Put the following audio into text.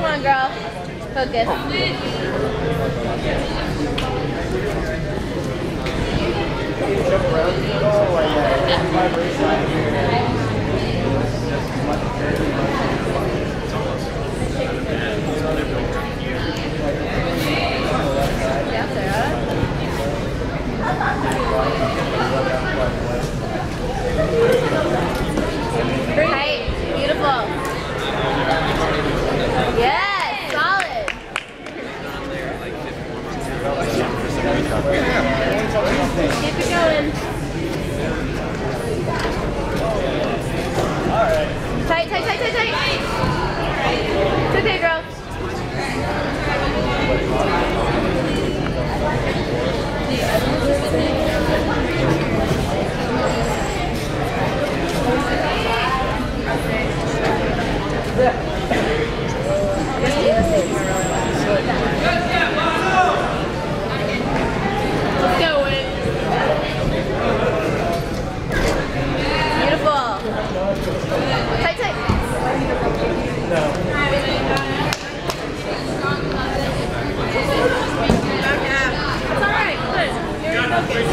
Come on, girl. Focus. Yeah, Sarah. Keep it going. Tight, tight, tight, tight, tight. It's okay, girl. Okay.